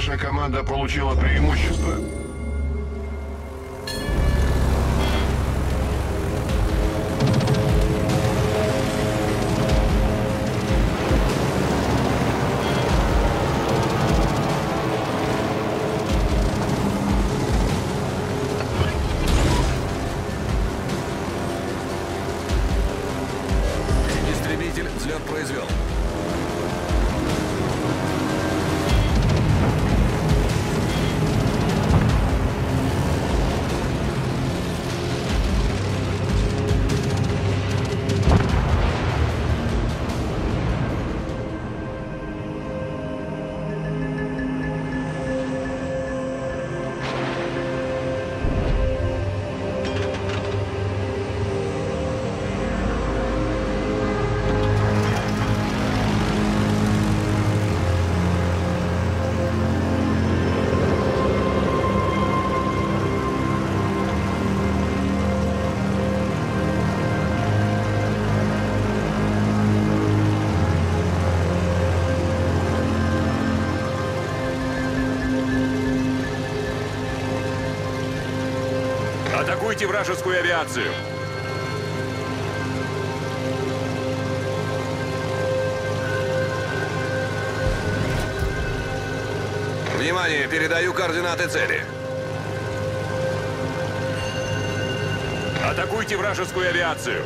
Наша команда получила преимущество. Атакуйте вражескую авиацию! Внимание, передаю координаты цели. Атакуйте вражескую авиацию!